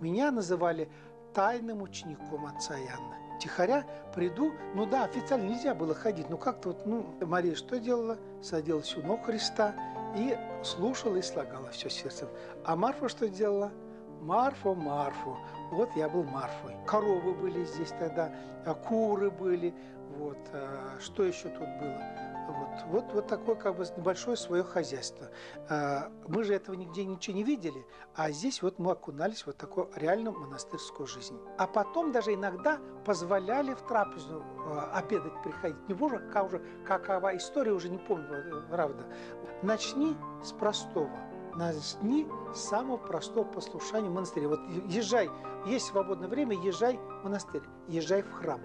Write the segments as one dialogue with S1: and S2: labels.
S1: Меня называли тайным учеником отца Иоанна. Тихоря приду, ну да, официально нельзя было ходить, но как-то вот, ну, Мария что делала? Садилась у ног Христа и слушала и слагала все сердцем. А Марфа что делала? Марфа, Марфу. Вот я был Марфой. Коровы были здесь тогда, куры были. Вот. А что еще тут было? Вот, вот, вот такое как бы небольшое свое хозяйство. А, мы же этого нигде ничего не видели, а здесь вот мы окунались в вот такую реальную монастырскую жизнь. А потом даже иногда позволяли в трапезу а, обедать приходить. Не боже, как уже, какова история, уже не помню, э, правда. Начни с простого начни с самого простого послушания в монастыре. Вот езжай, есть свободное время, езжай в монастырь, езжай в храм.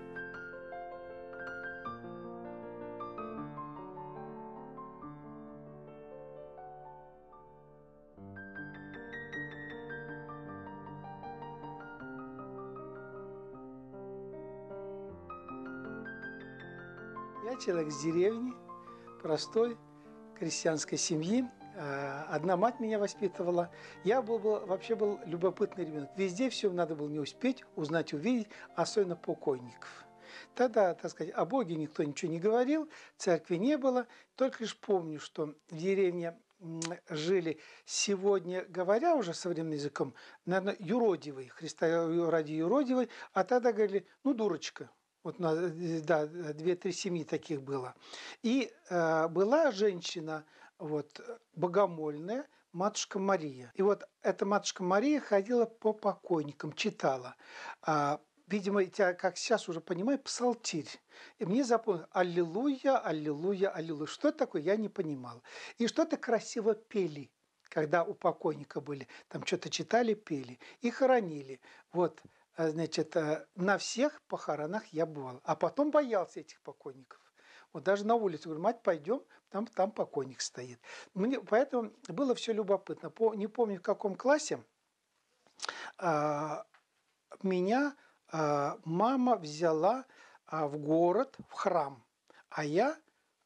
S1: Человек с деревни, простой, крестьянской семьи. Э, одна мать меня воспитывала. Я был, был, вообще был любопытный ребенок. Везде все надо было не успеть, узнать, увидеть, особенно покойников. Тогда, так сказать, о Боге никто ничего не говорил, церкви не было. Только лишь помню, что в деревне жили сегодня, говоря уже современным языком, наверное, юродивый, Христа ради юродивый, а тогда говорили, ну, дурочка, вот на, да, две-три семьи таких было. И э, была женщина, вот, богомольная, матушка Мария. И вот эта матушка Мария ходила по покойникам, читала. А, видимо, я, как сейчас уже понимаю, псалтирь. И мне запомнилось «Аллилуйя, аллилуйя, аллилуйя». Что это такое, я не понимал. И что-то красиво пели когда у покойника были, там что-то читали, пели и хоронили. Вот, значит, э, на всех похоронах я бывал. А потом боялся этих покойников. Вот даже на улице говорю, мать, пойдем, там, там покойник стоит. Мне, поэтому было все любопытно. По, не помню, в каком классе а, меня а, мама взяла а, в город, в храм. А я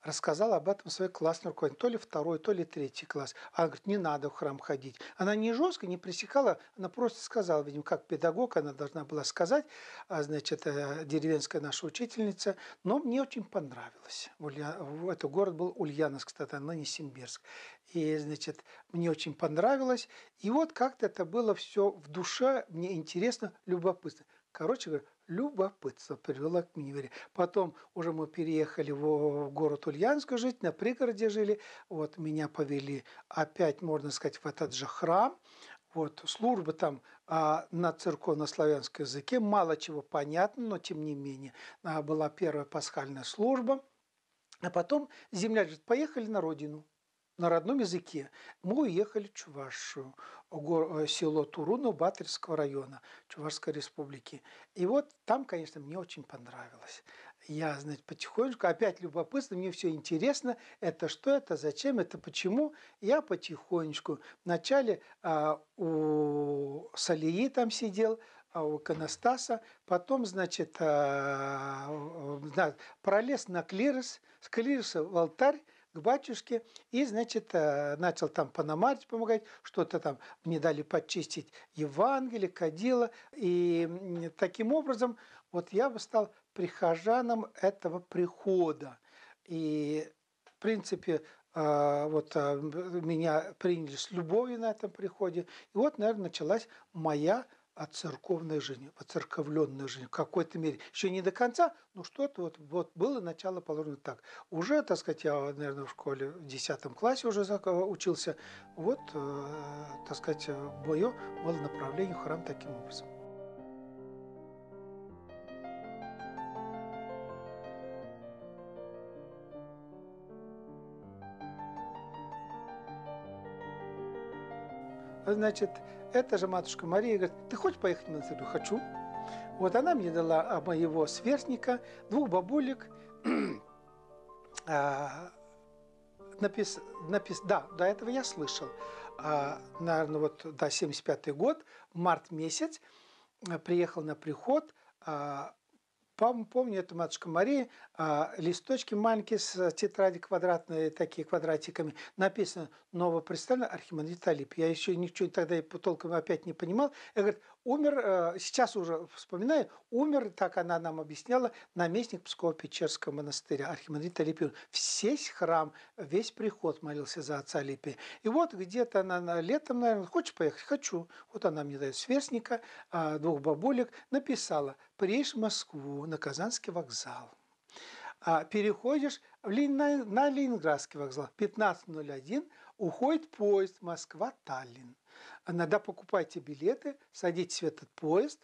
S1: рассказала об этом своей классной руководитель, то ли второй, то ли третий класс. Она говорит, не надо в храм ходить. Она не жестко, не пресекала, она просто сказала, видимо, как педагог, она должна была сказать, а, значит, э, деревенская наша учительница, но мне очень понравилось. Улья... Это город был Ульяновск, кстати, ныне Симбирск. И, значит, мне очень понравилось. И вот как-то это было все в душе, мне интересно, любопытно. Короче говоря, любопытство привело к Минивере. Потом уже мы переехали в город Ульяновск жить, на пригороде жили. Вот меня повели опять, можно сказать, в этот же храм. Вот, служба там а, на церковно-славянском языке, мало чего понятно, но тем не менее а, была первая пасхальная служба. А потом земля говорит, поехали на родину на родном языке. Мы уехали в Чувашию, э, село Туруно Батырского района Чувашской республики. И вот там, конечно, мне очень понравилось. Я, значит, потихонечку, опять любопытно, мне все интересно, это что это, зачем это, почему. Я потихонечку, вначале а, у Салии там сидел, а у иконостаса, потом, значит, а, пролез на клирос, с клироса в алтарь, к батюшке и, значит, э, начал там пономарить, помогать, что-то там мне дали почистить Евангелие, кадила. И таким образом вот я стал прихожаном этого прихода. И, в принципе, э, вот э, меня приняли с любовью на этом приходе. И вот, наверное, началась моя от церковной жизни, воцерковленной жизни в какой-то мере. Еще не до конца, но что-то вот, вот было начало положено так. Уже, так сказать, я, наверное, в школе в 10 классе уже учился. Вот, э, так сказать, мое было направление в храм таким образом. Значит, эта же матушка Мария говорит, ты хочешь поехать в монастырь? Хочу. Вот она мне дала моего сверстника, двух бабулек, а, напис, напис, да, до этого я слышал. А, наверное, вот, да, 75-й год, март месяц, приехал на приход, а, Помню эту матушка Мария, а, листочки маленькие с тетради квадратные, такие квадратиками, написано «Новопредставленный архимандрит Алип». Я еще ничего тогда толком опять не понимал. Я говорю, умер, э, сейчас уже вспоминаю, умер, так она нам объясняла, наместник Псково-Печерского монастыря, архимандрит Алипин. Весь храм, весь приход молился за отца Алипия. И вот где-то она на, летом, наверное, хочешь поехать? Хочу. Вот она мне дает сверстника, а, двух бабулек, написала, приедешь в Москву на Казанский вокзал. А переходишь на Ленинградский вокзал, 15.01, уходит поезд Москва-Таллин. Надо покупайте билеты, садитесь в этот поезд.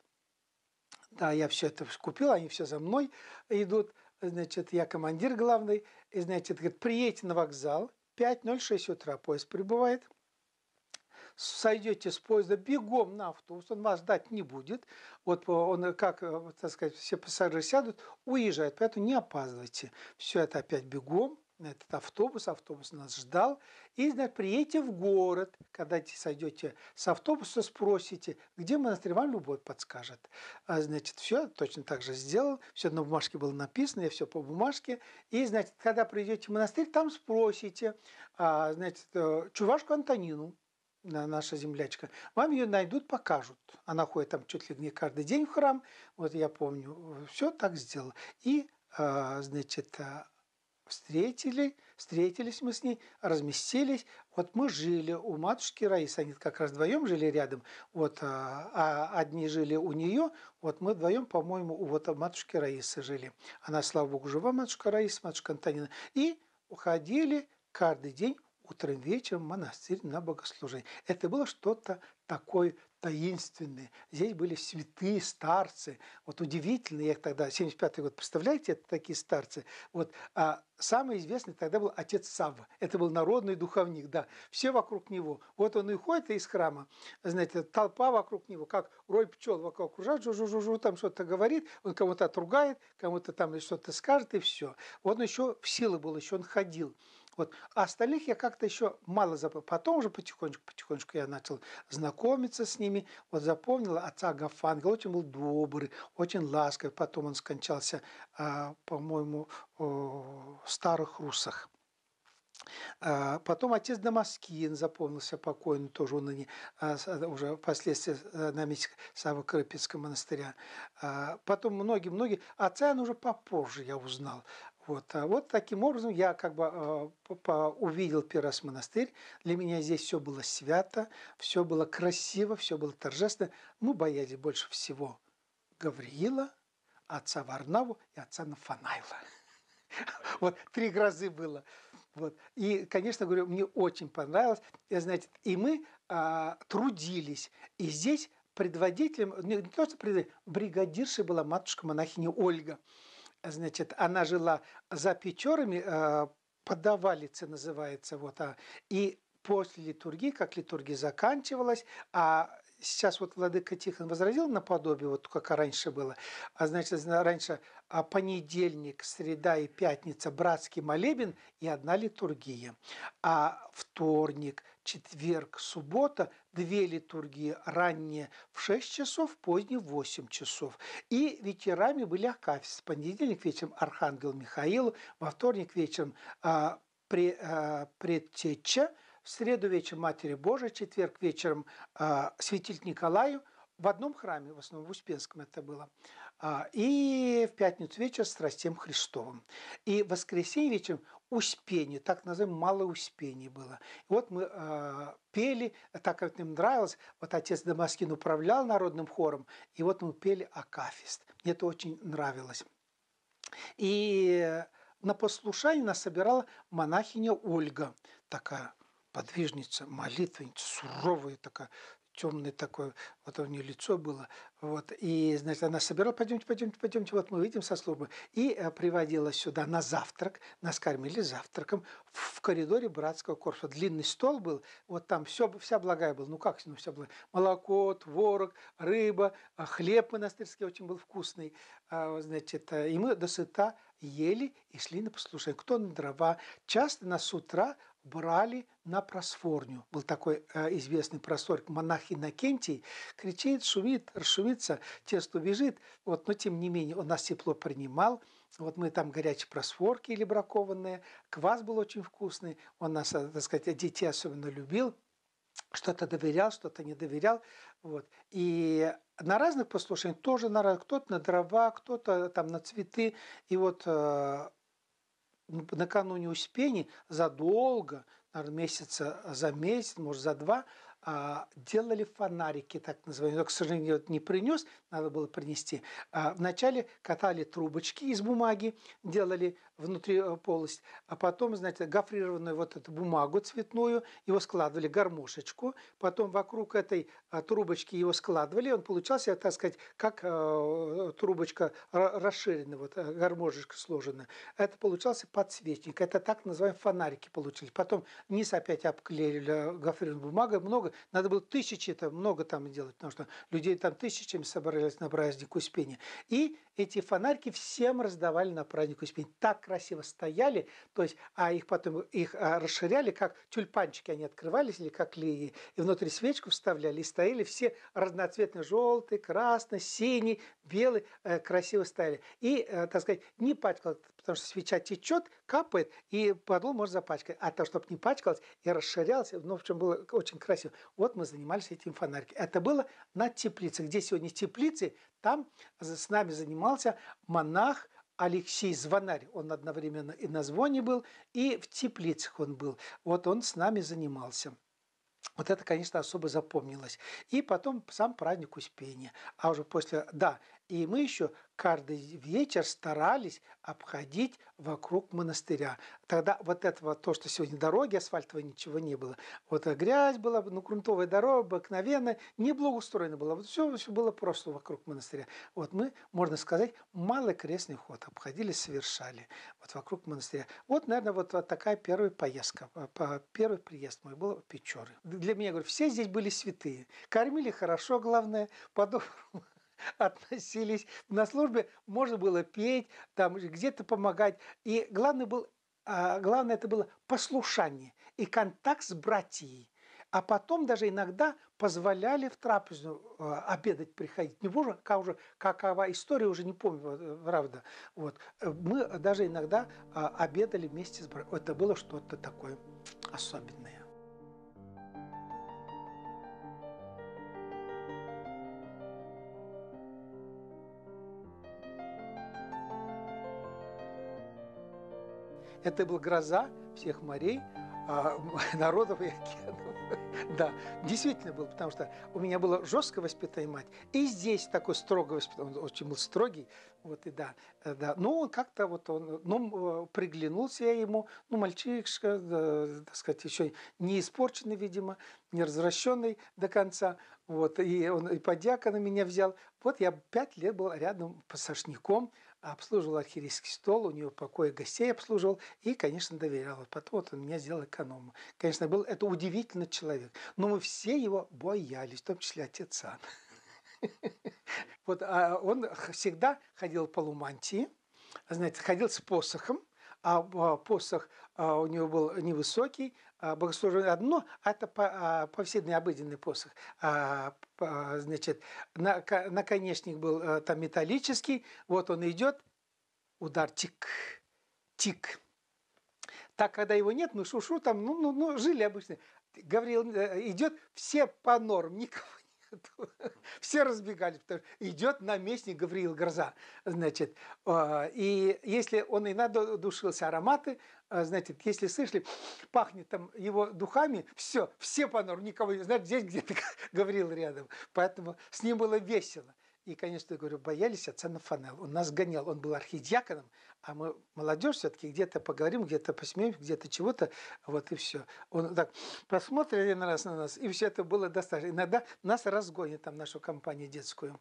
S1: Да, я все это купил, они все за мной идут. Значит, я командир главный. И, значит, говорит, приедете на вокзал, 5.06 утра поезд прибывает. Сойдете с поезда бегом на автобус, он вас ждать не будет. Вот он, как, так сказать, все пассажиры сядут, уезжают, поэтому не опаздывайте. Все это опять бегом, этот автобус, автобус нас ждал. И, значит, приедете в город, когда сойдете с автобуса, спросите, где монастырь, вам любой подскажет. А, значит, все точно так же сделал, все на бумажке было написано, я все по бумажке. И, значит, когда придете в монастырь, там спросите, а, значит, э, чувашку Антонину, наша землячка, вам ее найдут, покажут. Она ходит там чуть ли не каждый день в храм, вот я помню, все так сделал. И, а, значит, встретили, встретились мы с ней, разместились. Вот мы жили у матушки Раисы, они как раз вдвоем жили рядом. Вот, а, а одни жили у нее, вот мы вдвоем, по-моему, у вот матушки Раисы жили. Она, слава богу, жива, матушка Раиса, матушка Антонина. И уходили каждый день утром вечером в монастырь на богослужение. Это было что-то такое таинственные. Здесь были святые старцы. Вот удивительно, я тогда, 75-й год, представляете, это такие старцы. Вот, а самый известный тогда был отец Савва. Это был народный духовник, да. Все вокруг него. Вот он и ходит из храма, знаете, толпа вокруг него, как рой пчел вокруг окружает, жу-жу-жу-жу, там что-то говорит, он кому-то отругает, кому-то там что-то скажет, и все. Он еще в силы был, еще он ходил. Вот. А остальных я как-то еще мало запомнил. Потом уже потихонечку, потихонечку я начал знакомиться с ними. Вот запомнил отца Гафангела, очень был добрый, очень ласковый. Потом он скончался, а, по-моему, в старых русах. А, потом отец Дамаскин запомнился покойный, тоже он ныне, а, уже впоследствии э, наместник Савы Крыпецкого монастыря. Потом многие-многие, отца он уже попозже я узнал. Вот, а вот таким образом я как бы э, увидел раз монастырь. Для меня здесь все было свято, все было красиво, все было торжественно. Мы боялись больше всего Гавриила, отца Варнаву и отца Нафанайла. Вот три грозы было. Вот. И, конечно, говорю, мне очень понравилось. И, знаете, и мы а, трудились. И здесь предводителем, не, не то что предводителем, бригадиршей была матушка-монахиня Ольга значит, она жила за Печорами, э, подавалица называется, вот, а, и после литургии, как литургия заканчивалась, а сейчас вот Владыка Тихон возразил наподобие, вот как раньше было, а значит, раньше а понедельник, среда и пятница братский молебен и одна литургия, а вторник, четверг, суббота две литургии, ранние в 6 часов, поздние в 8 часов. И вечерами были акафисты. Понедельник вечером Архангел Михаил, во вторник вечером а, пре, а, предтеча, в среду вечером Матери Божией, четверг вечером а, святитель Николаю, в одном храме, в основном в Успенском это было, а, и в пятницу вечер с Растем Христовым. И в воскресенье вечером Успение, так называемое малое успение было. И вот мы э, пели, так как нам нравилось, вот отец Дамаскин управлял народным хором, и вот мы пели Акафист. Мне это очень нравилось. И на послушание нас собирала монахиня Ольга, такая подвижница, молитвенница, суровая такая, темное такое, вот у нее лицо было, вот, и, значит, она собирала, пойдемте, пойдемте, пойдемте, вот мы выйдем со службы, и э, приводила сюда на завтрак, нас кормили завтраком в коридоре братского корпуса, длинный стол был, вот там все, вся благая была, ну как, ну вся благая, молоко, творог, рыба, а хлеб монастырский очень был вкусный, а, значит, э, и мы до сыта ели и шли на послушание. Кто на дрова. Часто нас с утра брали на просфорню. Был такой э, известный просфорик, монах Иннокентий, кричит, шумит, расшумится, тесто бежит. Вот, но тем не менее он нас тепло принимал. Вот мы там горячие просфорки или бракованные. Квас был очень вкусный. Он нас, э, так сказать, детей особенно любил. что-то доверял, что-то не доверял. Вот. И на разных послушаниях тоже на кто-то на дрова, кто-то там на цветы. И вот э, накануне Успений задолго, наверное, месяца за месяц, может, за два, а, делали фонарики, так называемые. Но, к сожалению, не принес, надо было принести. А, вначале катали трубочки из бумаги, делали внутри э, полость, а потом, знаете, гофрированную вот эту бумагу цветную, его складывали, гармошечку, потом вокруг этой а, трубочки его складывали, он получался, так сказать, как э, трубочка расширенная, вот э, гармошечка сложенная. Это получался подсвечник, это так называемые фонарики получились. Потом низ опять обклеили гофрированной бумагой, много, надо было тысячи, это много там делать, потому что людей там тысячами собрались на праздник Успения. И эти фонарики всем раздавали на праздник Успения. Так красиво стояли, то есть, а их потом их а, расширяли, как тюльпанчики они открывались, или как лилии, и внутри свечку вставляли, и стояли все разноцветные, желтый, красный, синий, белый, э, красиво стояли. И, э, так сказать, не пачкалось, потому что свеча течет, капает, и подол может запачкать. А то, чтобы не пачкалось и расширялось, ну, в общем, было очень красиво. Вот мы занимались этим фонариком. Это было на теплице. Где сегодня теплицы, там с нами занимался монах Алексей Звонарь, он одновременно и на звоне был, и в теплицах он был. Вот он с нами занимался. Вот это, конечно, особо запомнилось. И потом сам праздник Успения. А уже после, да, и мы еще каждый вечер старались обходить вокруг монастыря. Тогда вот этого, то, что сегодня дороги асфальтовой, ничего не было. Вот грязь была, ну, грунтовая дорога обыкновенная, не благоустроена была. Вот все, все было просто вокруг монастыря. Вот мы, можно сказать, малый крестный ход обходили, совершали вот вокруг монастыря. Вот, наверное, вот, вот такая первая поездка, первый приезд мой был в Печоры. Для меня, говорю, все здесь были святые. Кормили хорошо, главное, по-доброму относились. На службе можно было петь, там где-то помогать. И главное, был, а, главное это было послушание и контакт с братьей. А потом даже иногда позволяли в трапезу э, обедать приходить. Не боже, как уже, какова история, уже не помню, э, правда. Вот. Мы даже иногда э, обедали вместе с братьями. Это было что-то такое особенное. Это была гроза всех морей, а, народов и океанов. Да, действительно был, потому что у меня было жесткое воспитание мать, и здесь такой строгое воспитание, он очень был строгий, вот и да, э, да. Но он как-то вот он, ну, приглянулся я ему, ну, мальчишка, да, так сказать, еще не испорченный, видимо, не развращенный до конца, вот, и он и подьяка на меня взял. Вот я пять лет был рядом пассажником, обслуживал архиерейский стол, у него покоя гостей обслуживал и, конечно, доверял. Потом вот он меня сделал экономом. Конечно, был это удивительный человек. Но мы все его боялись, в том числе отец Ан. Вот а он всегда ходил по лумантии, знаете, ходил с посохом, а, а посох а, у него был невысокий, богослужение одно, а это повседневный обыденный посох. Значит, наконечник был там металлический, вот он идет, удар тик, тик. Так, когда его нет, мы шушу там, ну, ну, ну жили обычно. Гавриил э, идет, все по норм, никого Все разбегались, потому что идет наместник Гавриил Гроза. Значит, а, и если он и надушился ароматы, а, значит, если слышали, пахнет там его духами, все, все по норм, никого не знают, здесь где-то Гавриил рядом. Поэтому с ним было весело. И, конечно, я говорю, боялись отца Нафанел. Он нас гонял, он был архидиаконом, а мы молодежь все-таки где-то поговорим, где-то посмеемся, где-то чего-то, вот и все. Он так просмотрели на нас, на нас, и все это было достаточно. Иногда нас разгонят, там, нашу компанию детскую.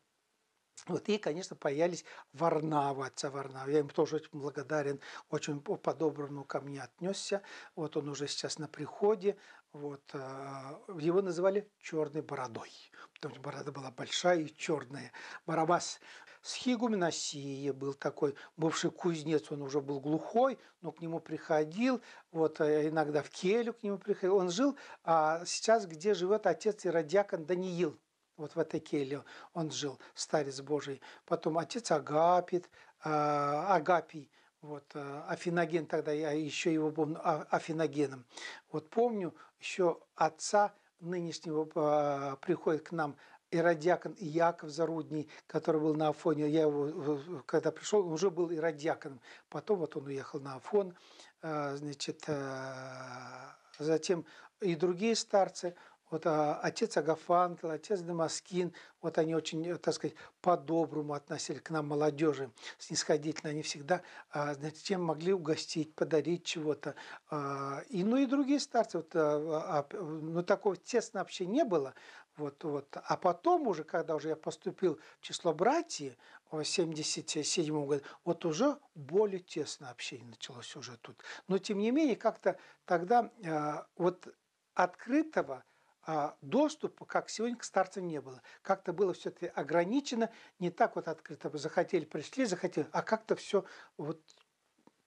S1: Вот, и, конечно, появились Варнава, отца Варнава. Я им тоже очень благодарен, очень по-доброму ко мне отнесся. Вот он уже сейчас на приходе. Вот, а, его называли черной бородой, потому что борода была большая и черная. Барабас Схигумен Осия был такой бывший кузнец, он уже был глухой, но к нему приходил, вот э, иногда в келю к нему приходил. Он жил, а сейчас где живет отец Иродиакон Даниил, вот в этой келье он жил, старец Божий. Потом отец Агапит, а, Агапий, вот, Афиноген тогда, я еще его помню, а, Афиногеном. Вот помню еще отца нынешнего а, приходит к нам иродиакон Яков Зарудний, который был на Афоне. Я его, когда пришел, он уже был иродиаконом. Потом вот он уехал на Афон. А, значит, а, затем и другие старцы – вот а, отец Агафангел, отец Дамаскин, вот они очень, так сказать, по-доброму относились к нам, молодежи, снисходительно. Они всегда, а, знаете, чем могли угостить, подарить чего-то. А, и, ну и другие старцы, вот, а, а, ну такого тесного общения не было. Вот, вот. А потом уже, когда уже я поступил в число братьев в 77 году, вот уже более тесное общение началось уже тут. Но тем не менее, как-то тогда э, вот открытого а доступа, как сегодня, к старцам не было. Как-то было все-таки ограничено, не так вот открыто. Захотели, пришли, захотели, а как-то все вот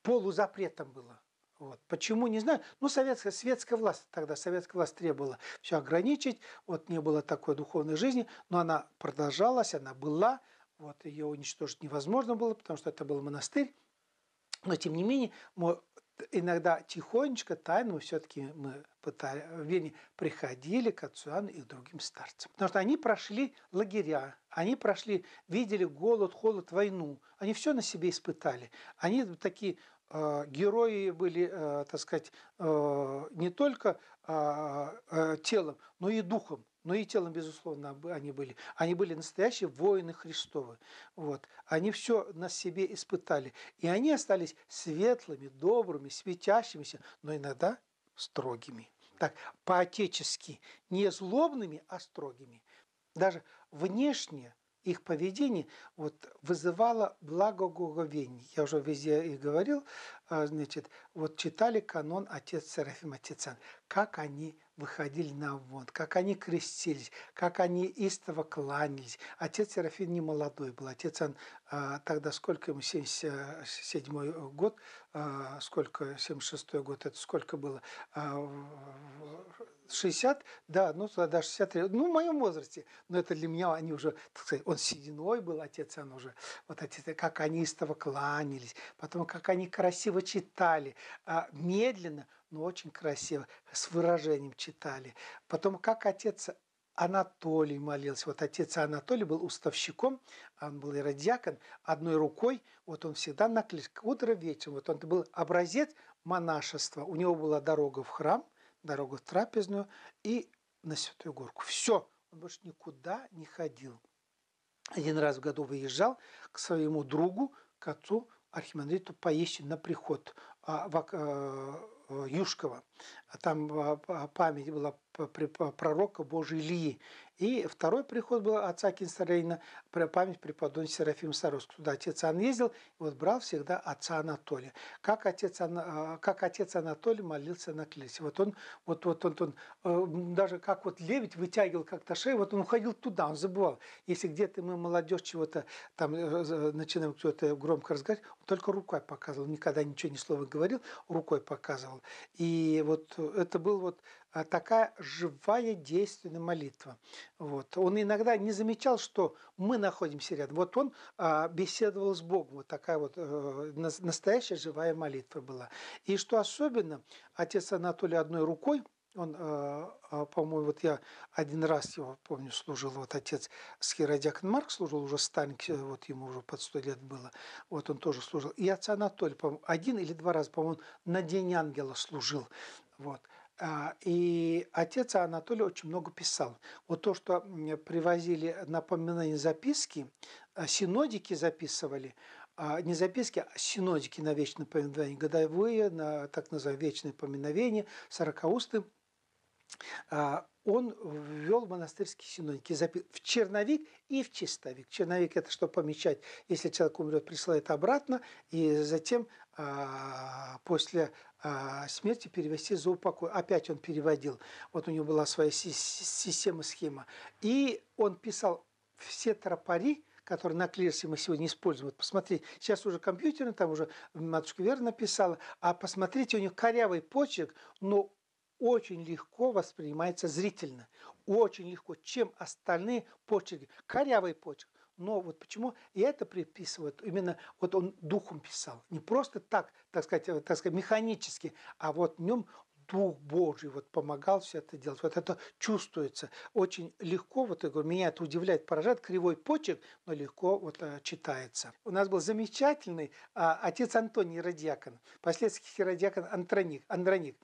S1: полузапретом было. Вот. Почему, не знаю. Ну, советская, светская власть тогда, советская власть требовала все ограничить. Вот не было такой духовной жизни, но она продолжалась, она была. Вот ее уничтожить невозможно было, потому что это был монастырь. Но, тем не менее, иногда тихонечко, тайно все-таки мы пытали, приходили к отцу Иоанну и к другим старцам. Потому что они прошли лагеря, они прошли, видели голод, холод, войну. Они все на себе испытали. Они такие э, герои были, э, так сказать, э, не только э, телом, но и духом но и телом, безусловно, они были. Они были настоящие воины Христовы. Вот. Они все на себе испытали. И они остались светлыми, добрыми, светящимися, но иногда строгими. Так, по-отечески, не злобными, а строгими. Даже внешне их поведение вот, вызывало благоговение. Я уже везде и говорил, а, значит, вот читали канон отец Серафим Отецан, как они выходили на вод, как они крестились, как они истово кланялись. Отец Серафим не молодой был, отец он а, тогда сколько ему, 77 год, а, сколько, 76 год, это сколько было, а, 60, да, ну тогда 63, ну в моем возрасте, но это для меня они уже, так сказать, он сединой был, отец, он уже, вот отец, как они истово кланялись, потом как они красиво читали, а, медленно, но очень красиво, с выражением читали. Потом как отец Анатолий молился. Вот отец Анатолий был уставщиком, он был иродиакон, одной рукой, вот он всегда наклеил, утро вечером, вот он был образец монашества. У него была дорога в храм – дорогу в трапезную и на Святую Горку. Все, он больше никуда не ходил. Один раз в году выезжал к своему другу, к отцу архимандриту поесть на приход а, в, а, Юшкова. Там а, память была пророка Божий Ильи. И второй приход был отца Кинстарейна, память преподобного Серафима Саровского. Туда отец Ан ездил, и вот брал всегда отца Анатолия. Как отец, а, как отец Анатолий молился на клесе. Вот он, вот, вот он, он, э, даже как вот лебедь вытягивал как-то шею, вот он уходил туда, он забывал. Если где-то мы молодежь чего-то там э, начинаем кто-то громко разговаривать, он только рукой показывал, никогда ничего ни слова говорил, рукой показывал. И вот это был вот а, такая живая действенная молитва. Вот. Он иногда не замечал, что мы находимся рядом. Вот он а, беседовал с Богом. Вот такая вот э, настоящая живая молитва была. И что особенно, отец Анатолий одной рукой, он, э, э, по-моему, вот я один раз его, помню, служил, вот отец Схиродиакон Марк служил, уже старенький, вот ему уже под сто лет было, вот он тоже служил. И отец Анатолий, по-моему, один или два раза, по-моему, на День Ангела служил. Вот. А, и отец Анатолий очень много писал. Вот то, что привозили напоминания записки, а, синодики записывали, а, не записки, а синодики на вечное поминовение, годовые, на так называемое вечное поминовение, сорокаусты, он ввел монастырские синодики в черновик и в чистовик. Черновик – это что помечать, если человек умрет, присылает обратно, и затем после а, смерти перевести за упокой. Опять он переводил. Вот у него была своя система, схема. И он писал все тропари, которые на клирсе мы сегодня используем. Вот посмотрите, сейчас уже компьютерно, там уже матушка Вера написала, а посмотрите, у них корявый почерк, но очень легко воспринимается зрительно. Очень легко, чем остальные почерки. Корявый почерк. Но вот почему и это приписывают, именно вот он духом писал. Не просто так, так сказать, так сказать механически, а вот в нем Дух Божий вот помогал все это делать. Вот это чувствуется очень легко. Вот я говорю, меня это удивляет, поражает. Кривой почерк, но легко вот а, читается. У нас был замечательный а, отец Антоний Радиакон, последский радиакон Андроник. Андроник.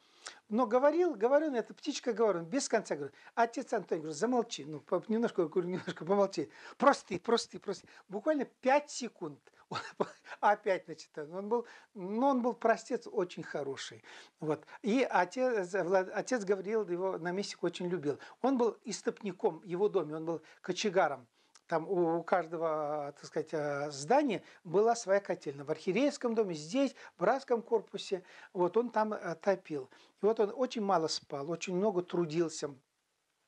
S1: Но говорил, говорил, ну, эта птичка говорю, без конца говорю, отец Антоний, говорю, замолчи, ну, немножко, говорю, немножко помолчи. Прости, прости, прости. Буквально пять секунд. Он, опять начитал. Он был, но он был простец очень хороший. Вот. И отец, отец Гавриил его наместник очень любил. Он был истопником его доме, он был кочегаром там у каждого, так сказать, э, здания была своя котельная. В архиерейском доме, здесь, в братском корпусе, вот он там э, топил. И вот он очень мало спал, очень много трудился.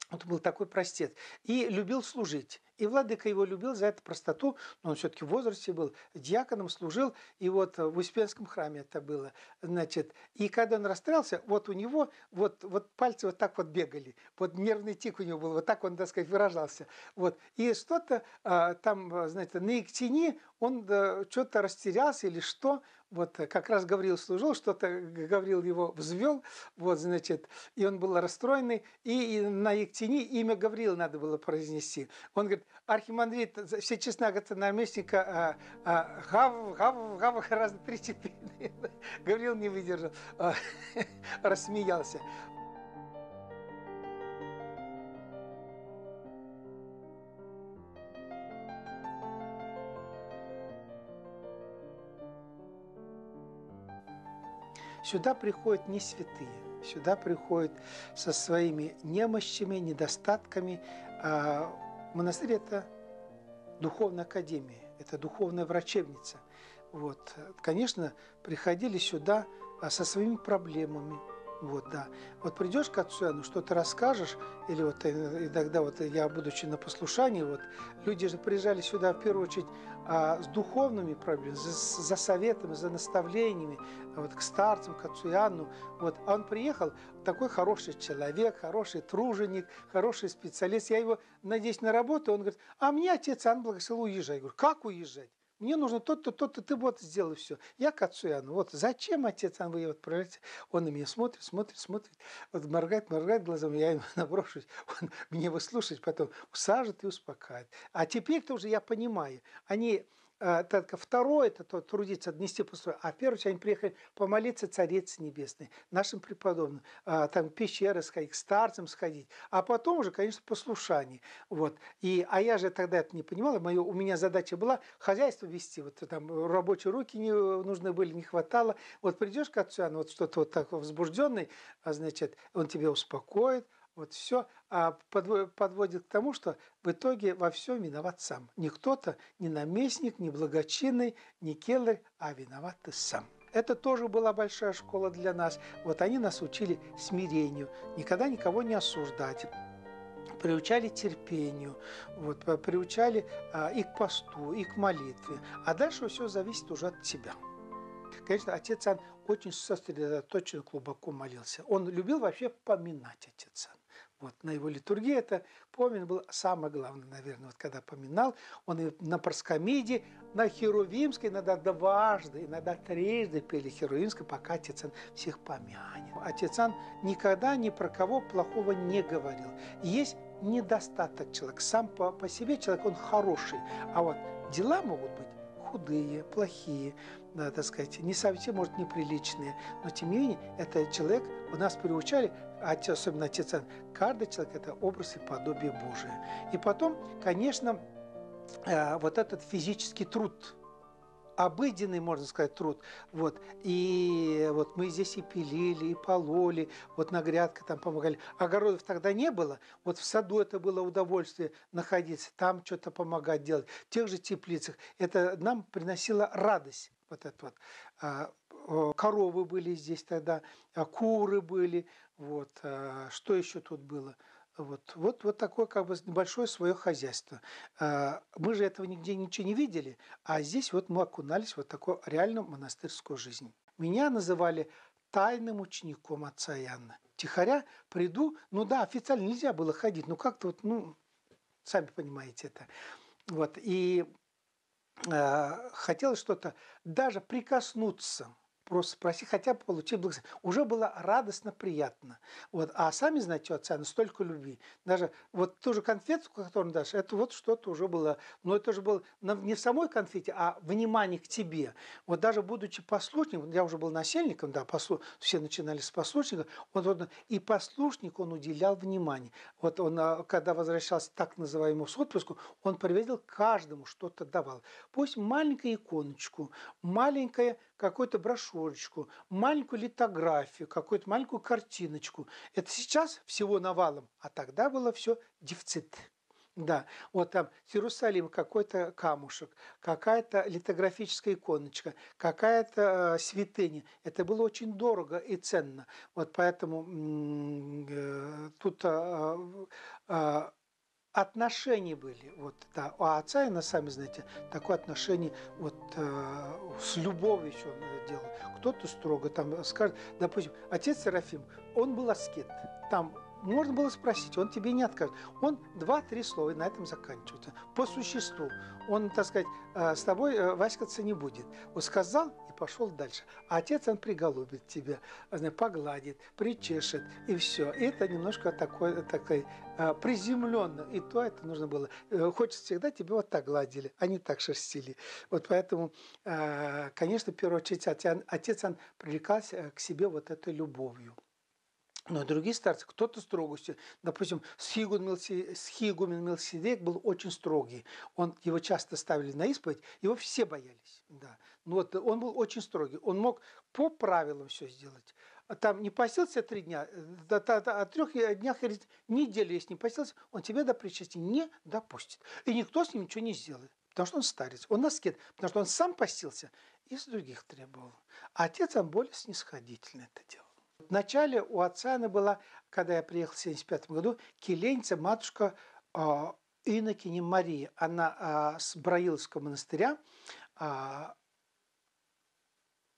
S1: Он был такой простец. И любил служить. И владыка его любил за эту простоту, но он все-таки в возрасте был, диаконом служил, и вот в Успенском храме это было. Значит, и когда он расстроился, вот у него вот, вот пальцы вот так вот бегали, вот нервный тик у него был, вот так он, так сказать, выражался. Вот. И что-то а, там, знаете, на Ектине он да, что-то растерялся или что, вот как раз Гаврил служил, что-то Гаврил его взвел, вот, значит, и он был расстроенный, и, и на Ектине имя Гаврила надо было произнести. Он говорит, архимандрит, все честно наместника, а, а, гав, гав, гав, гораздо три-четыре. Гаврил не выдержал, а, рассмеялся. Сюда приходят не святые, сюда приходят со своими немощами, недостатками. А монастырь – это духовная академия, это духовная врачебница. Вот. Конечно, приходили сюда а, со своими проблемами, вот, да. Вот придешь к отцу Иоанну, что-то расскажешь, или вот иногда вот я, будучи на послушании, вот люди же приезжали сюда в первую очередь а, с духовными проблемами, за, за советами, за наставлениями, вот к старцам, к отцу Иоанну. Вот. А он приехал, такой хороший человек, хороший труженик, хороший специалист. Я его надеюсь на работу, он говорит, а мне отец Иоанн благословил уезжать. Я говорю, как уезжать? Мне нужно то-то, то-то, ты вот сделай все. Я к отцу Иоанну. Вот зачем отец Иоанн вы отправляете? Он на меня смотрит, смотрит, смотрит. Вот моргает, моргает глазами, я ему наброшусь. Он мне выслушает, потом усаживает и успокаивает. А теперь тоже я понимаю. Они только второе, это то, трудиться, нести пустое. А очередь они приехали помолиться Царице Небесной, нашим преподобным, а, там пещеры сходить, к старцам сходить. А потом уже, конечно, послушание. Вот. И, а я же тогда это не понимала. Моё, у меня задача была хозяйство вести. Вот там рабочие руки не нужны были, не хватало. Вот придешь к отцу, вот что-то вот так возбужденный, а, значит, он тебя успокоит, вот все а подводит к тому, что в итоге во всем виноват сам. Не кто-то, не наместник, не благочинный, не келлер, а виноват ты сам. Это тоже была большая школа для нас. Вот они нас учили смирению, никогда никого не осуждать приучали терпению, вот, приучали а, и к посту, и к молитве. А дальше все зависит уже от тебя. Конечно, отец Ан очень сосредоточенно, глубоко молился. Он любил вообще поминать отец Ан. Вот, на его литургии это помин был самое главное, наверное, вот когда поминал, он и на Парскомиде, на Херувимской иногда дважды, иногда трижды пели Херувимской, пока Отец Ан всех помянет. Отец Ан никогда ни про кого плохого не говорил. Есть недостаток человека. Сам по, по себе человек, он хороший, а вот дела могут быть худые, плохие, да, так сказать, не совсем, может, неприличные, но тем не менее, это человек, у нас приучали, особенно отец, каждый человек – это образ и подобие Божие. И потом, конечно, э, вот этот физический труд, обыденный, можно сказать, труд. Вот. И вот мы здесь и пилили, и пололи, вот на грядках там помогали. Огородов тогда не было. Вот в саду это было удовольствие находиться, там что-то помогать делать. В тех же теплицах. Это нам приносило радость вот это вот. А, коровы были здесь тогда, а, куры были, вот. А, что еще тут было? Вот, вот, вот такое как бы небольшое свое хозяйство. Мы же этого нигде ничего не видели, а здесь вот мы окунались в вот такую реальную монастырскую жизнь. Меня называли тайным учеником отца Иоанна. Тихоря приду, ну да, официально нельзя было ходить, ну как-то вот, ну, сами понимаете это. Вот, и э, хотелось что-то, даже прикоснуться просто спроси, хотя бы получить благословение. Уже было радостно, приятно. Вот. А сами знаете, у отца настолько любви. Даже вот ту же конфету, которую дашь, это вот что-то уже было. Но это же было не в самой конфете, а внимание к тебе. Вот даже будучи послушником, я уже был насельником, да, послу, все начинали с послушника, вот, вот, и послушник он уделял внимание. Вот он, а, когда возвращался так называемому с отпуску, он приводил каждому что-то давал. Пусть маленькую иконочку, маленькое какую-то брошюрочку, маленькую литографию, какую-то маленькую картиночку. Это сейчас всего навалом, а тогда было все дефицит. Да, вот там Иерусалим, какой-то камушек, какая-то литографическая иконочка, какая-то э, святыня. Это было очень дорого и ценно. Вот поэтому э, тут э, э, отношения были. Вот, да. А отца, и на сами знаете, такое отношение вот, э, с любовью еще он делал. Кто-то строго там скажет, допустим, отец Серафим, он был аскет. Там можно было спросить, он тебе не откажет. Он два-три слова, и на этом заканчивается. По существу. Он, так сказать, «Э, с тобой э, васькаться не будет. Вот сказал пошел дальше. А отец, он приголубит тебя, погладит, причешет, и все. И это немножко такой, такой э, приземленно. И то это нужно было. Хочется всегда тебе вот так гладили, а не так шерстили. Вот поэтому, конечно, в первую очередь, отец, он привлекался к себе вот этой любовью. Но другие старцы, кто-то строгостью. Допустим, Схигумен Мелсидек был очень строгий. Он, его часто ставили на исповедь, его все боялись. Да. Но вот он был очень строгий. Он мог по правилам все сделать. А там не постился три дня, о а трех днях или неделю, если не постился, он тебя до причастия не допустит. И никто с ним ничего не сделает. Потому что он старец, он аскет, потому что он сам постился и с других требовал. А отец, он более снисходительно это делал. Вначале у отца она была, когда я приехал в 1975 году, келенница, матушка э, Инокини Мария. Она э, с Браиловского монастыря, э,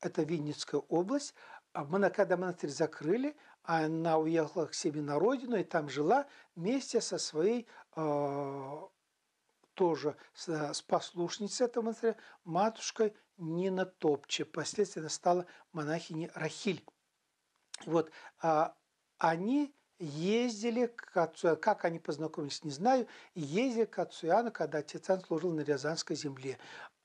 S1: это Винницкая область. Когда монастырь закрыли, она уехала к себе на родину и там жила вместе со своей э, тоже с, с послушницей этого монастыря, матушкой Нина Топче. Впоследствии она стала монахиней Рахиль. Вот, а, они ездили к отцу, как они познакомились, не знаю, ездили к отцу Иоанну, когда отец служил на Рязанской земле,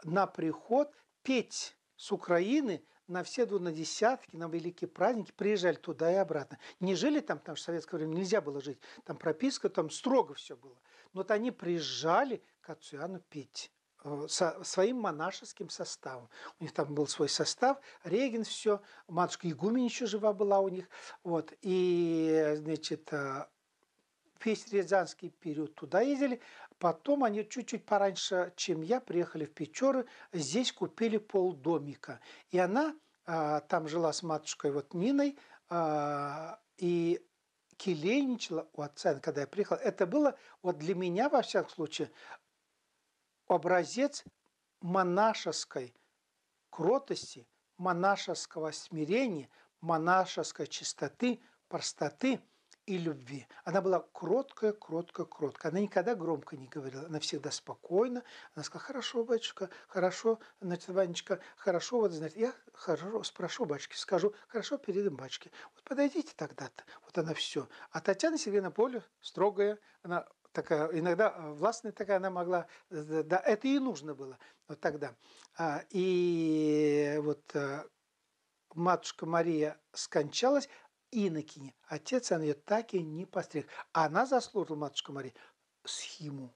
S1: на приход петь с Украины на все двунадесятки, на великие праздники, приезжали туда и обратно. Не жили там, потому что в советское время нельзя было жить, там прописка, там строго все было. Но вот они приезжали к отцу Иоанну петь. Э, со своим монашеским составом. У них там был свой состав, Реген все, матушка Игумен еще жива была у них. Вот. И, значит, э, весь Рязанский период туда ездили. Потом они чуть-чуть пораньше, чем я, приехали в Печоры. Здесь купили полдомика. И она а, там жила с матушкой вот Ниной. А, и келейничала у отца, когда я приехал. Это было вот для меня, во всяком случае, образец монашеской кротости, монашеского смирения, монашеской чистоты, простоты и любви. Она была кроткая, кроткая, кроткая. Она никогда громко не говорила, она всегда спокойно. Она сказала, хорошо, батюшка, хорошо, значит, Ванечка, хорошо, вот, знаете, я хорошо спрошу батюшки, скажу, хорошо, передам батюшке. Вот подойдите тогда-то. Вот она все. А Татьяна Сергеевна более строгая, она такая, иногда э, властная такая она могла, э, да, это и нужно было вот тогда. А, и вот э, матушка Мария скончалась, инокине, отец он ее так и не постриг. Она заслужила, матушка Мария, схиму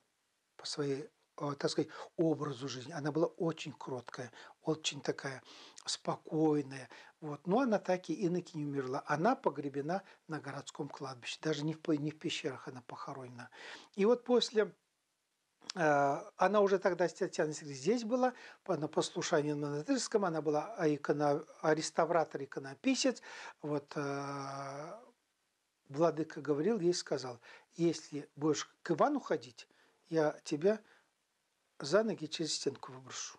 S1: по своей так сказать, образу жизни. Она была очень кроткая, очень такая спокойная. Вот. Но она так и иноки не умерла. Она погребена на городском кладбище. Даже не в, не в пещерах она похоронена. И вот после э, она уже тогда Татьяна здесь была, на послушании монастырском, она была икона, реставратор, иконописец. Вот, э, Владыка говорил, ей сказал, если будешь к Ивану ходить, я тебя за ноги через стенку выброшу.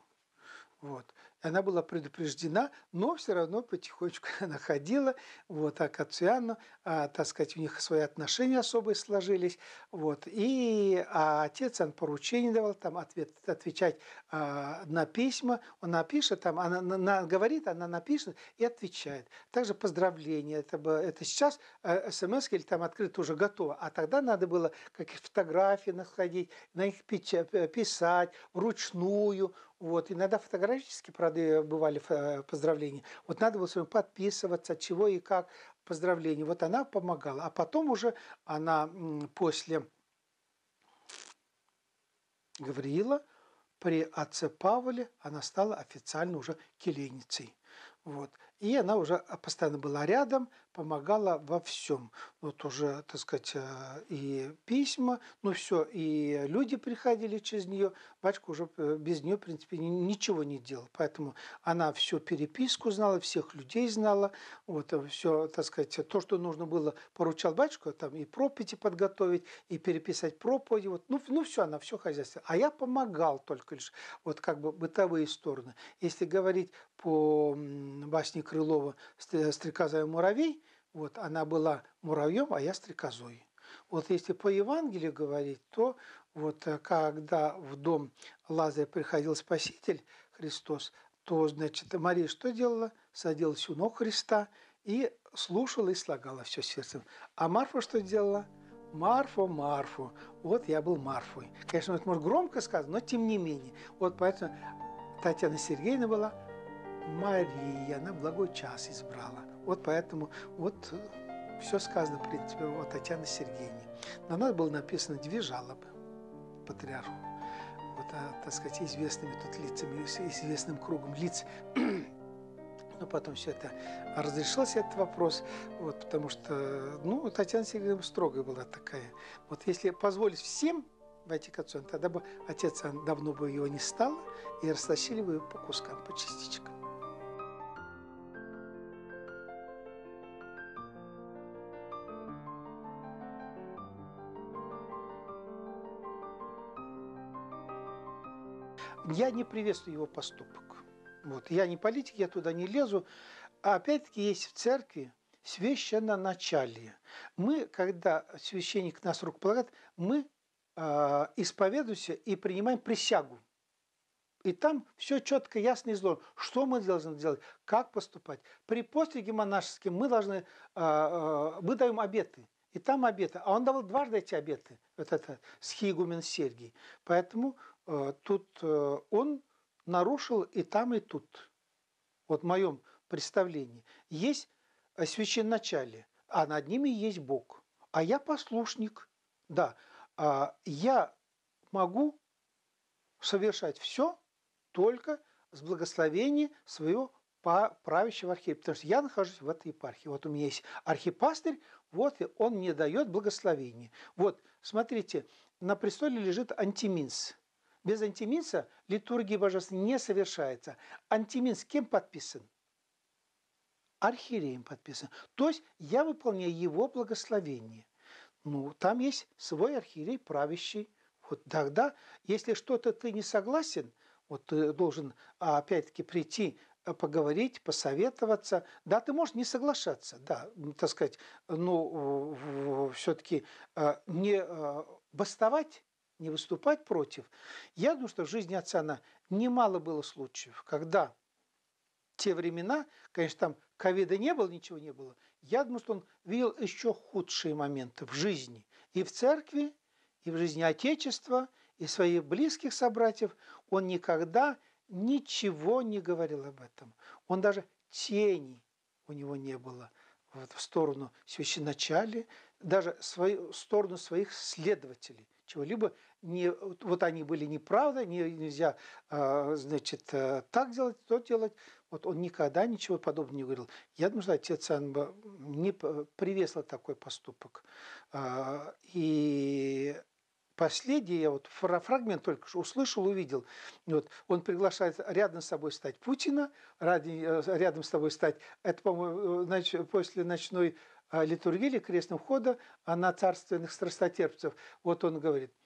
S1: Вот. Она была предупреждена, но все равно потихонечку она ходила, вот, так к отцу Иоанну, а, так сказать, у них свои отношения особые сложились, вот, и а отец он поручение давал там ответ, отвечать а, на письма, он напишет, там, она на, говорит, она напишет и отвечает. Также поздравления, это, это сейчас э, смс или там открыто уже готово, а тогда надо было какие фотографии находить, на них писать вручную, вот. Иногда фотографически, правда, бывали э, поздравления. Вот надо было подписываться, чего и как поздравления. Вот она помогала. А потом уже она после Гавриила при отце Павле она стала официально уже келейницей. Вот. И она уже постоянно была рядом, помогала во всем. Вот уже, так сказать, э, и письма, ну все, и люди приходили через нее. Батюшка уже э, без нее, в принципе, ничего не делал. Поэтому она всю переписку знала, всех людей знала. Вот э, все, так сказать, то, что нужно было, поручал батюшка, там и проповеди подготовить, и переписать проповеди. Вот, ну, ну все, она все хозяйство. А я помогал только лишь, вот как бы бытовые стороны. Если говорить по басне Крылова «Стрекоза и муравей», вот она была муравьем, а я стрекозой. Вот если по Евангелию говорить, то вот э, когда в дом Лазаря приходил Спаситель Христос, то, значит, Мария что делала? Садилась у ног Христа и слушала и слагала все сердцем. А Марфа что делала? Марфу, Марфу. Вот я был Марфой. Конечно, это может громко сказано, но тем не менее. Вот поэтому Татьяна Сергеевна была Мария, она благой час избрала. Вот поэтому вот э, все сказано, в принципе, о Татьяне Сергеевне. На нас было написано две жалобы патриарху. Вот, а, так сказать, известными тут лицами, известным кругом лиц. Но потом все это разрешился этот вопрос, вот, потому что, ну, Татьяна Сергеевна строгая была такая. Вот если позволить всем войти к отцу, тогда бы отец давно бы его не стал, и растащили бы его по кускам, по частичкам. Я не приветствую его поступок. Вот. Я не политик, я туда не лезу. А опять-таки есть в церкви священноначалие. Мы, когда священник нас рукополагает, мы э, исповедуемся и принимаем присягу. И там все четко, ясно изложено, что мы должны делать, как поступать. При постриге монашеском мы должны, э, мы даем обеты. И там обеты. А он давал дважды эти обеты, вот это схигумен Сергий. Поэтому тут э, он нарушил и там, и тут. Вот в моем представлении. Есть священначалие, а над ними есть Бог. А я послушник. Да, а я могу совершать все только с благословения своего правящего архиерея. Потому что я нахожусь в этой епархии. Вот у меня есть архипастырь, вот и он мне дает благословение. Вот, смотрите, на престоле лежит антиминс. Без антиминса литургия божеств не совершается. Антимин с кем подписан? Архиереем подписан. То есть я выполняю его благословение. Ну, там есть свой архиерей правящий. Вот тогда, если что-то ты не согласен, вот ты должен а, опять-таки прийти э, поговорить, посоветоваться. Да, ты можешь не соглашаться, да, так сказать, но все-таки э, не э, бастовать не выступать против. Я думаю, что в жизни отца на немало было случаев, когда те времена, конечно, там ковида не было, ничего не было, я думаю, что он видел еще худшие моменты в жизни. И в церкви, и в жизни Отечества, и своих близких собратьев. Он никогда ничего не говорил об этом. Он даже тени у него не было вот, в сторону священачалия, даже в сторону своих следователей чего-либо не, вот они были неправда, не, нельзя, а, значит, э, так делать, то делать. Вот он никогда ничего подобного не говорил. Я думаю, что отец Анба не приветствовал такой поступок. А, и последний, я вот фрагмент только что услышал, увидел. Вот, он приглашает рядом с собой стать Путина, э, рядом с тобой стать, это, по-моему, э, после ночной литургии или крестного входа на царственных страстотерпцев. Вот он говорит –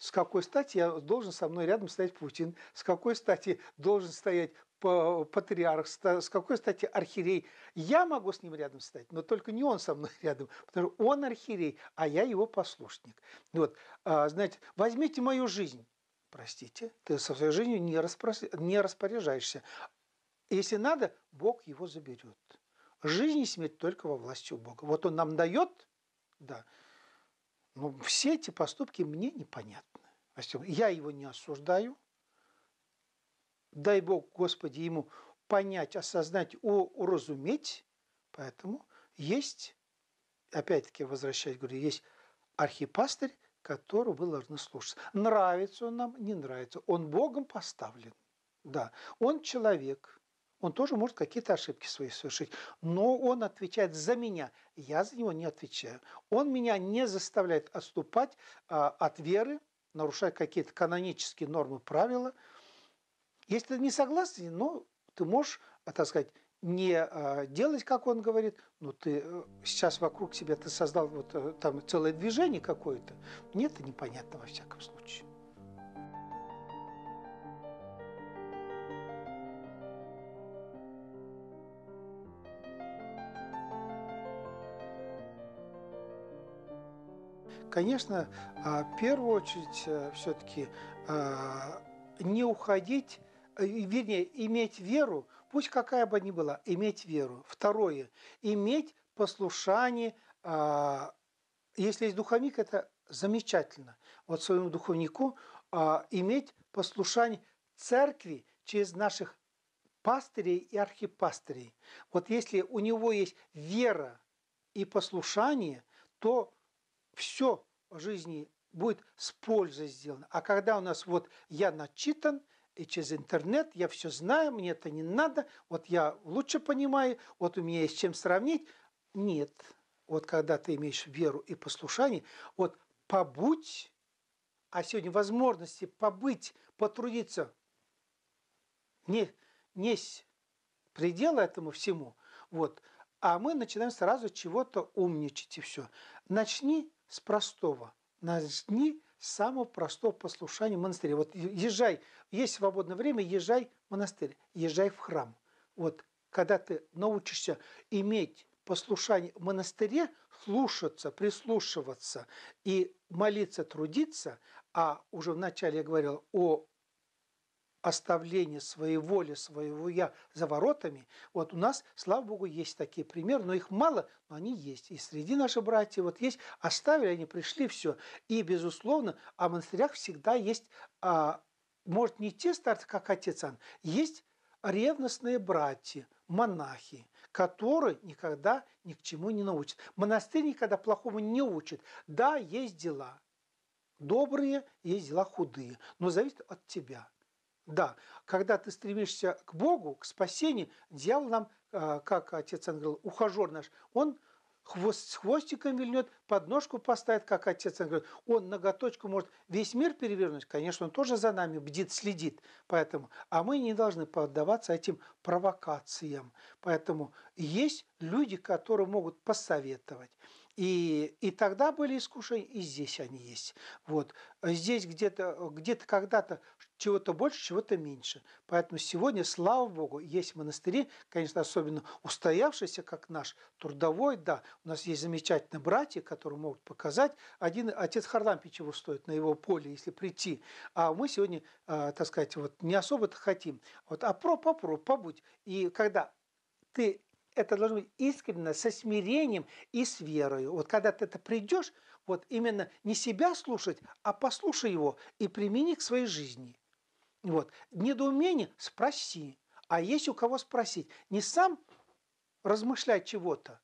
S1: с какой стати я должен со мной рядом стоять Путин? С какой стати должен стоять патриарх, с какой стати архиерей. Я могу с ним рядом стать, но только не он со мной рядом, потому что он архиерей, а я его послушник. Вот, а, знаете, возьмите мою жизнь. Простите, ты со своей жизнью не, распро... не распоряжаешься. Если надо, Бог его заберет. Жизнь и смерть только во власти у Бога. Вот Он нам дает, да, но все эти поступки мне непонятны. Я его не осуждаю. Дай Бог, Господи, ему понять, осознать, уразуметь. Поэтому есть, опять-таки возвращаясь, говорю, есть архипастырь, которого вы должны слушаться. Нравится он нам, не нравится. Он Богом поставлен. Да, он человек, он тоже может какие-то ошибки свои совершить. Но он отвечает за меня. Я за него не отвечаю. Он меня не заставляет отступать а, от веры, нарушать какие-то канонические нормы, правила. Если ты не согласен, ну, ты можешь, а, так сказать, не а, делать, как он говорит, но ты э, сейчас вокруг себя ты создал вот э, там целое движение какое-то. Мне это непонятно во всяком случае. Конечно, в первую очередь э, все-таки не уходить, э, вернее, иметь веру, пусть какая бы ни была, иметь веру. Второе, иметь послушание, а, если есть духовник, это замечательно. Вот своему духовнику иметь послушание церкви через наших пастырей и архипастырей. Вот если у него есть вера и послушание, то все в жизни будет с пользой сделано. А когда у нас вот я начитан, и через интернет я все знаю, мне это не надо, вот я лучше понимаю, вот у меня есть чем сравнить. Нет. Вот когда ты имеешь веру и послушание, вот побудь, а сегодня возможности побыть, потрудиться, не, не предела этому всему, вот, а мы начинаем сразу чего-то умничать и все. Начни с простого. Начни самого простого послушания в монастыре. Вот езжай, есть свободное время, езжай в монастырь, езжай в храм. Вот когда ты научишься иметь послушание в монастыре, слушаться, прислушиваться и молиться, трудиться, а уже вначале я говорил о оставление своей воли, своего «я» за воротами, вот у нас, слава Богу, есть такие примеры, но их мало, но они есть. И среди наших братьев вот есть, оставили, они пришли, все. И, безусловно, о монастырях всегда есть, а, может, не те старцы, как отец Ан, есть ревностные братья, монахи, которые никогда ни к чему не научат. Монастырь никогда плохому не учит. Да, есть дела добрые, есть дела худые, но зависит от тебя – да, когда ты стремишься к Богу, к спасению, дьявол нам, а, как отец Ангел, ухажер наш, он хвост, с хвостиком вильнет, подножку поставит, как отец Ангел. Он ноготочку может весь мир перевернуть. Конечно, он тоже за нами бдит, следит. Поэтому, а мы не должны поддаваться этим провокациям. Поэтому есть люди, которые могут посоветовать. И, и тогда были искушения, и здесь они есть. Вот. Здесь где-то где когда-то чего-то больше, чего-то меньше. Поэтому сегодня, слава Богу, есть монастыри, конечно, особенно устоявшиеся, как наш трудовой, да, у нас есть замечательные братья, которые могут показать. Один отец Харлампич чего стоит на его поле, если прийти. А мы сегодня, э, так сказать, вот не особо-то хотим. Вот, а про, попробуй, побудь. И когда ты это должно быть искренне, со смирением и с верой. Вот когда ты это придешь, вот именно не себя слушать, а послушай его и примени к своей жизни. Вот. Недоумение спроси. А есть у кого спросить. Не сам размышлять чего-то,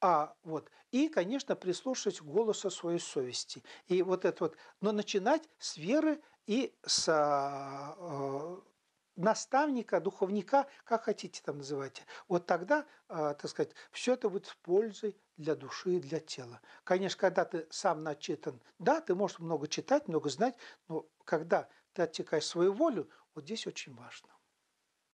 S1: а вот и, конечно, прислушать к голосу своей совести. И вот это вот, но начинать с веры и с э, наставника, духовника, как хотите там называйте. Вот тогда, э, так сказать, все это будет с пользой для души и для тела. Конечно, когда ты сам начитан, да, ты можешь много читать, много знать, но когда ты отсекаешь свою волю, вот здесь очень важно.